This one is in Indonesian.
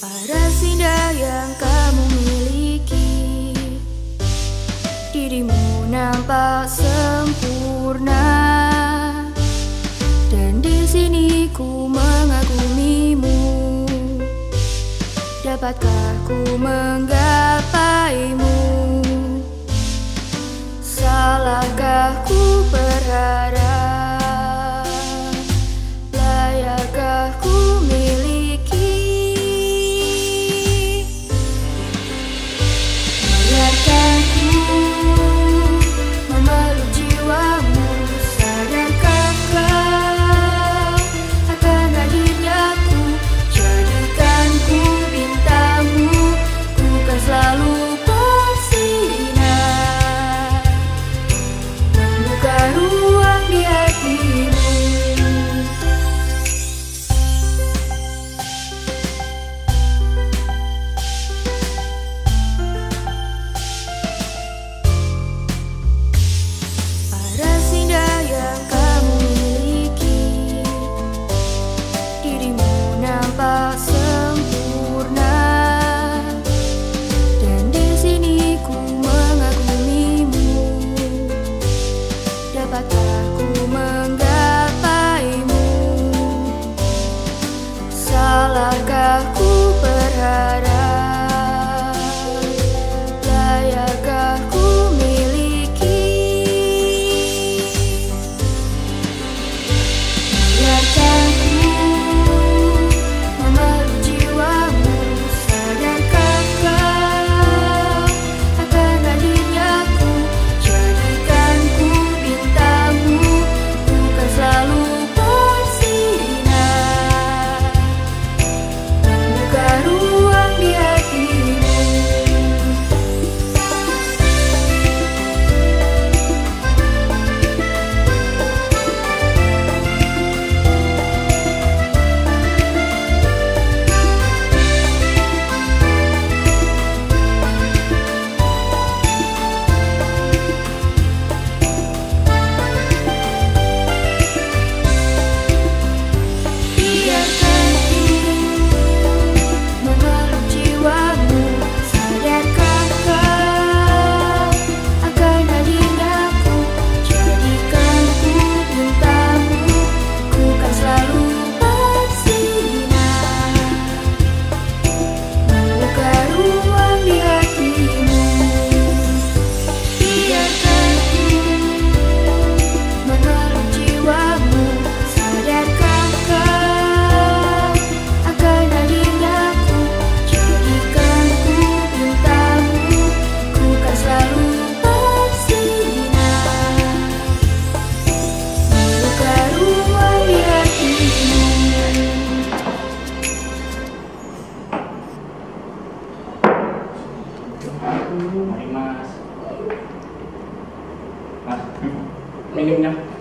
Parasinda yang kamu miliki. Dirimu nampak sempurna. Dan di sini ku mengagumimu. Dapatkah ku menggapaimu? baru Dapatkah aku Mas. Mas, minumnya.